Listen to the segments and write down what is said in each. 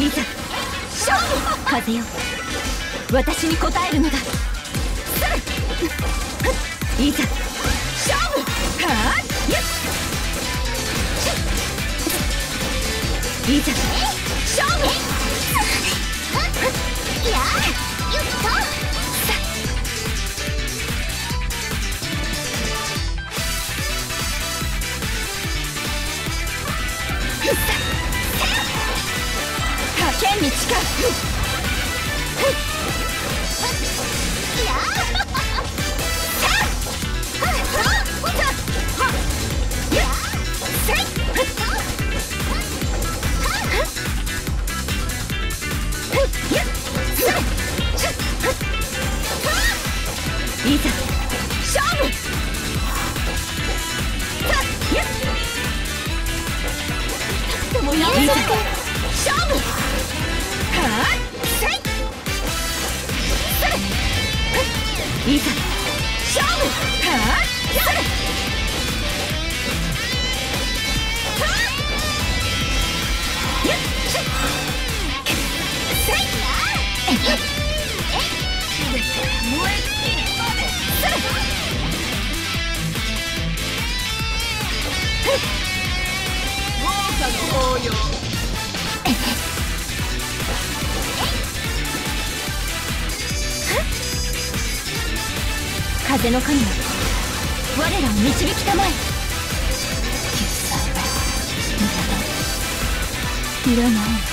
いざ勝負。風よ。私に応えるのだ。いざ勝負。はあいざ。剣に近いざ勝負でもやめて勝負。いいざ勝負はあやれやっせい燃風の神よ我らを導きたまえ。救済はいらない。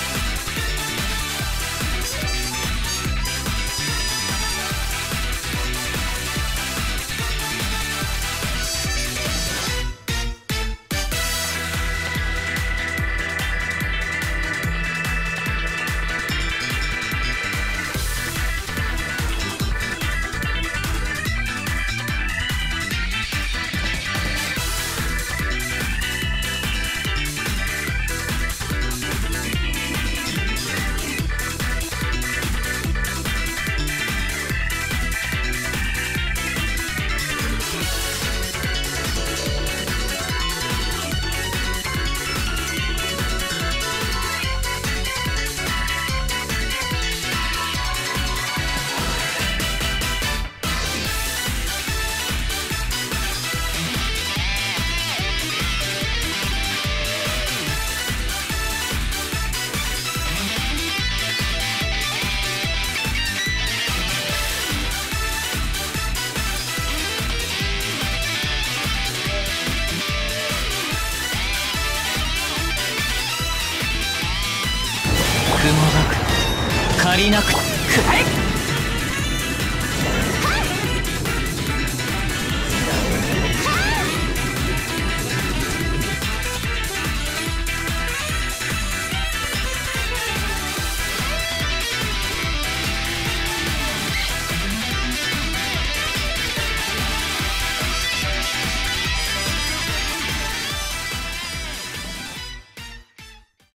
足りなくくらえ